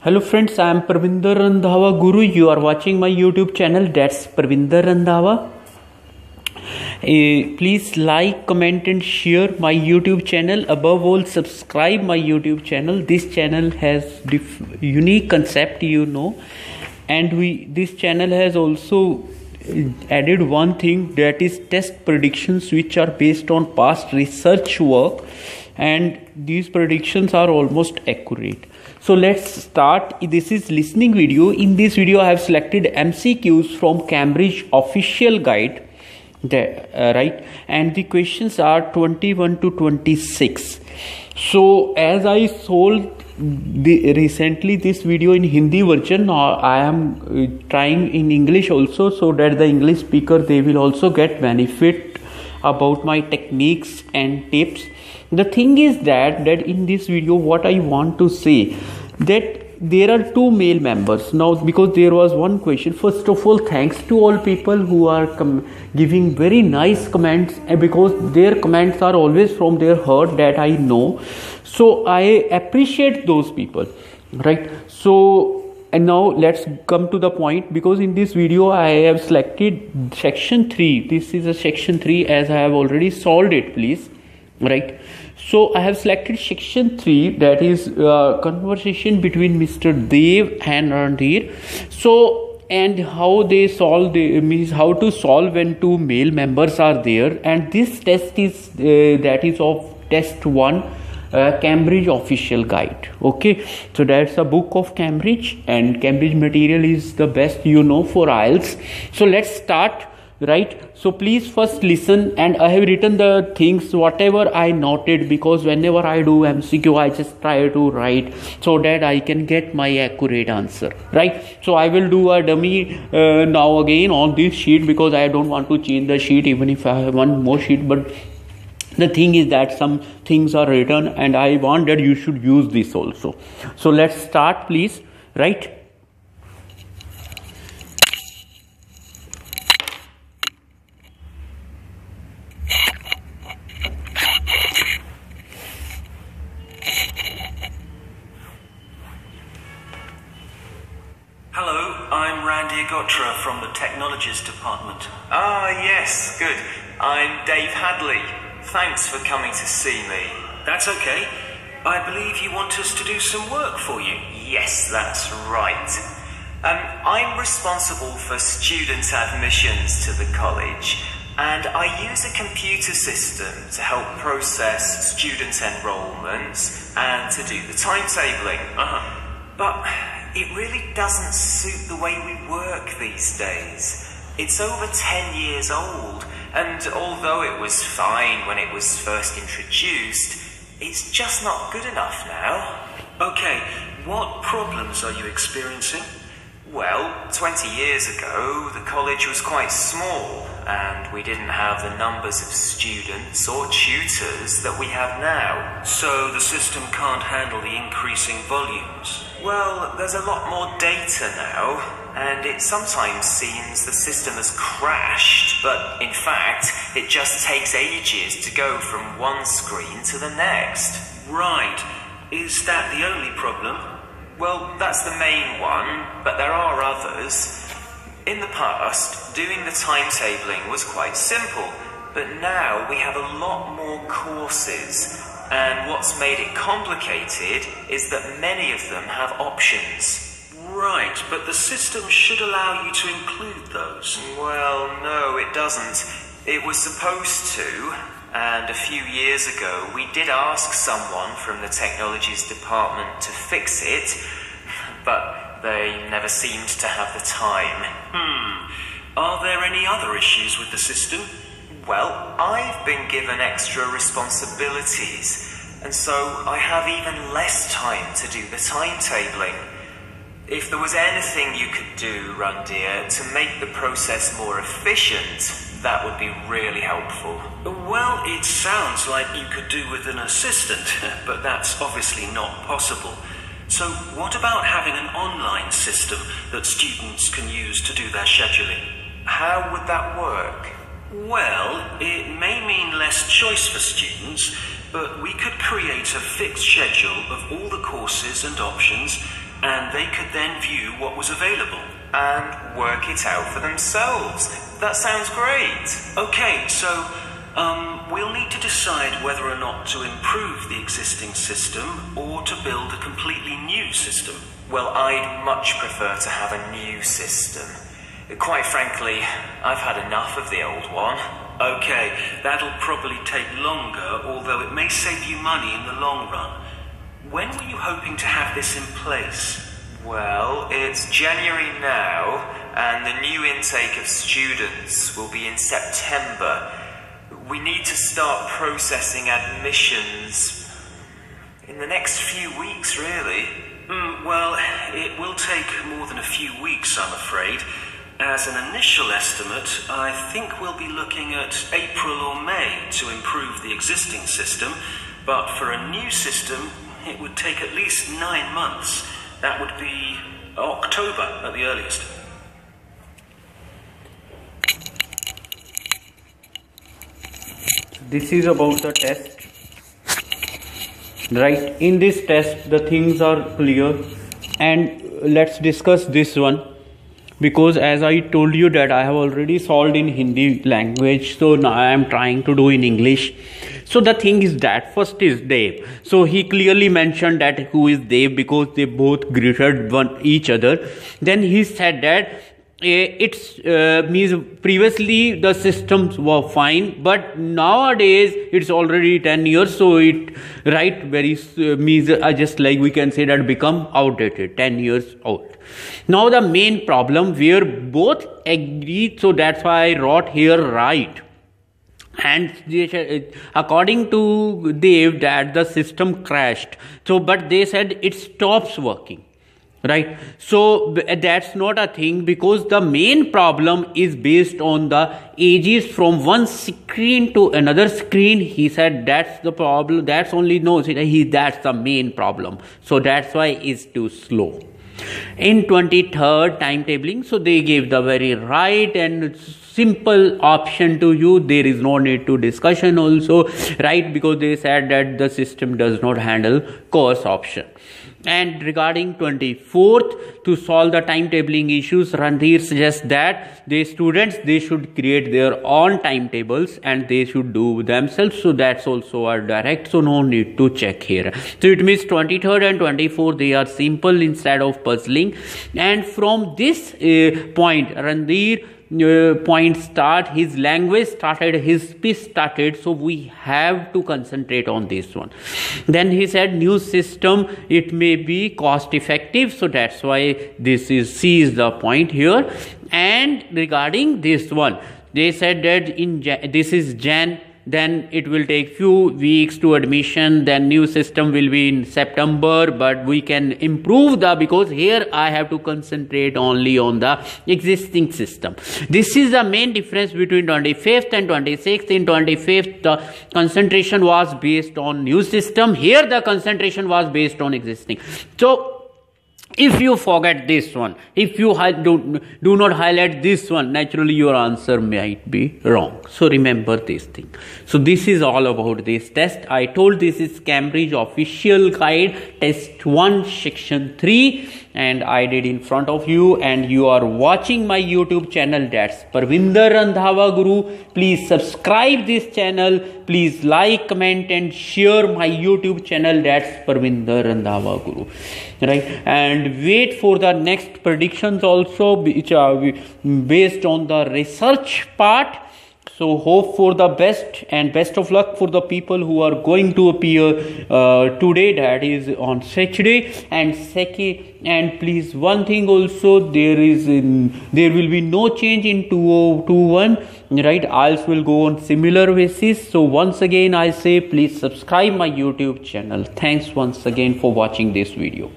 Hello friends, I am Parvinder Randhawa Guru. You are watching my YouTube channel. That's Parvinder Randhawa. Uh, please like, comment, and share my YouTube channel. Above all, subscribe my YouTube channel. This channel has unique concept, you know, and we this channel has also uh, added one thing that is test predictions, which are based on past research work, and these predictions are almost accurate so let's start. This is listening video. In this video i have selected mcqs from cambridge official guide. The, uh, right? And the questions are 21 to 26 so as i sold the, recently this video in hindi version i am uh, trying in english also so that the english speaker they will also get benefit about my techniques and tips. The thing is that that in this video what i want to say that there are two male members. Now because there was one question first of all thanks to all people who are com- giving very nice comments and eh, because their comments are always from their heart that i know. So i appreciate those people right? So and now let's come to the point because in this video i have selected section 3 this is a section 3 as i have already solved it please right so i have selected section 3 that is uh, conversation between mr dev and randhir so and how they solve the means how to solve when two male members are there and this test is uh, that is of test 1 uh, Cambridge official guide. Okay, so that's a book of Cambridge, and Cambridge material is the best you know for IELTS. So let's start right? So please first listen and i have written the things whatever i noted because whenever i do mcq i just try to write so that i can get my accurate answer. Right? So i will do a dummy uh, now again on this sheet because i don't want to change the sheet even if i have one more sheet but the thing is that some things are written and i want that you should use this also. So let's start please. Right Hello, Agotra from the Technologies Department. Ah, yes, good. I'm Dave Hadley. Thanks for coming to see me. That's okay. I believe you want us to do some work for you. Yes, that's right. Um, I'm responsible for student admissions to the college, and I use a computer system to help process student enrolments and to do the timetabling. Uh-huh. But it really doesn't suit the way we work these days. It's over 10 years old, and although it was fine when it was first introduced, it's just not good enough now. Okay, what problems are you experiencing? Well, 20 years ago, the college was quite small, and we didn't have the numbers of students or tutors that we have now. So the system can't handle the increasing volumes. Well, there's a lot more data now, and it sometimes seems the system has crashed, but in fact, it just takes ages to go from one screen to the next. Right. Is that the only problem? Well, that's the main one, but there are others. In the past, doing the timetabling was quite simple, but now we have a lot more courses, and what's made it complicated is that many of them have options. Right, but the system should allow you to include those. Well, no, it doesn't. It was supposed to, and a few years ago we did ask someone from the technologies department to fix it, but they never seemed to have the time. Hmm. Are there any other issues with the system? Well, I've been given extra responsibilities, and so I have even less time to do the timetabling. If there was anything you could do, Randhir, to make the process more efficient, that would be really helpful. Well, it sounds like you could do with an assistant, but that's obviously not possible. So, what about having an online system that students can use to do their scheduling? How would that work? Well, it may mean less choice for students, but we could create a fixed schedule of all the courses and options and they could then view what was available. And work it out for themselves. That sounds great. Okay, so um, we'll need to decide whether or not to improve the existing system or to build a completely new system. Well, I'd much prefer to have a new system. Quite frankly, I've had enough of the old one. Okay, that'll probably take longer, although it may save you money in the long run. When were you hoping to have this in place? Well, it's January now, and the new intake of students will be in September. We need to start processing admissions in the next few weeks, really. Mm, well, it will take more than a few weeks, I'm afraid. As an initial estimate, I think we'll be looking at April or May to improve the existing system, but for a new system, it would take at least nine months. That would be October at the earliest. This is about the test. Right, in this test, the things are clear, and let's discuss this one because as I told you that I have already solved in Hindi language, so now I am trying to do in English. So the thing is that first is Dev. So he clearly mentioned that who is Dev because they both greeted one each other. Then he said that it's uh, means previously the systems were fine but nowadays it's already 10 years so it right very uh, means uh, just like we can say that become outdated 10 years old. Now the main problem where both agreed so that's why i wrote here right and according to Dev that the system crashed. So but they said it stops working right? So that's not a thing because the main problem is based on the ages from one screen to another screen. He said that's the problem. That's only no he that's the main problem. So that's why it's too slow. In 23rd timetabling so they gave the very right and simple option to you. There is no need to discussion also right? Because they said that the system does not handle course option and regarding 24th to solve the timetabling issues Randhir suggests that the students they should create their own timetables and they should do themselves. So that's also a direct so no need to check here. So it means 23rd and 24th they are simple instead of puzzling. And from this uh, point Randhir point start his language started his speech started so we have to concentrate on this one. Then he said new system it may be cost effective so that's why this is c is the point here. And regarding this one they said that in this is jan then it will take few weeks to admission then new system will be in september but we can improve the because here i have to concentrate only on the existing system. This is the main difference between 25th and 26th in 25th the concentration was based on new system. Here the concentration was based on existing. So if you forget this one if you do, do not highlight this one naturally your answer might be wrong so remember this thing so this is all about this test i told this is cambridge official guide test 1 section 3 and I did in front of you and you are watching my YouTube channel that's Parvinder Randhawa Guru. Please subscribe this channel. Please like, comment and share my YouTube channel that's Parvinder Randhawa Guru. Right and wait for the next predictions also which are based on the research part. So hope for the best and best of luck for the people who are going to appear uh, today that is on saturday. And second and please one thing also there is in, there will be no change in 2021 right? I'll will go on similar basis. So once again i say please subscribe my youtube channel. Thanks once again for watching this video